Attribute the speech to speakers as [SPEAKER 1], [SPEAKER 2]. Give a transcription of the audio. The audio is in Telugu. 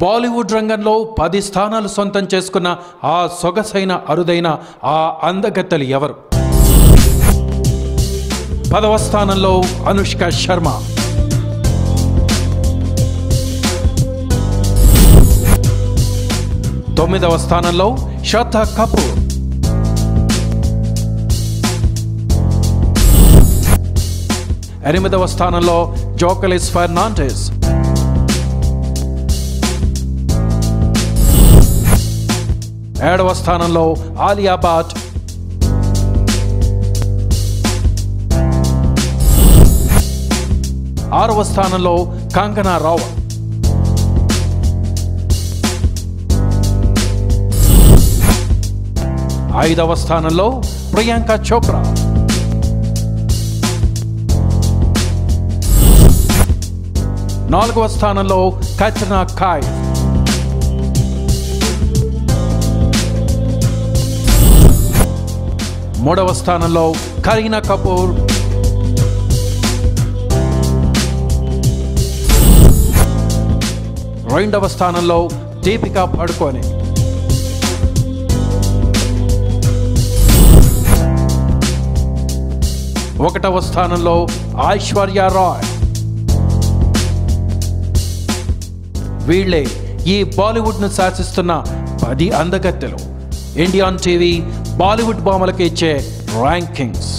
[SPEAKER 1] బాలీవుడ్ రంగంలో పది స్థానాలు సొంతం చేసుకున్న ఆ సొగసైన అరుదైన ఆ అందగత్తెలు ఎవరు? పదవ స్థానంలో అనుష్క శర్మ. తొమ్మిదవ స్థానంలో శ్రద్ధ కపూర్. ఎనిమిదవ స్థానంలో జోకలిస్ ఫెర్నాండెస్. ఏడవ స్థానంలో ఆలియా భట్ ఆరవ స్థానంలో కంగనా రావత్. ఐదవ స్థానంలో ప్రియాంక చోప్రా. నాలుగవ స్థానంలో కత్రినా ఖాయ్. మూడవ స్థానంలో కరీనా కపూర్. రెండవ స్థానంలో దీపికా పడుకోని. ఒకటవ స్థానంలో ఐశ్వర్య రాయ్. వీళ్ళే ఈ బాలీవుడ్ను శాసిస్తున్న పది అందగత్తెలు ఇండియన్ టీవీ బాలీవుడ్ బామలకు ఇచ్చే ర్యాంకింగ్స్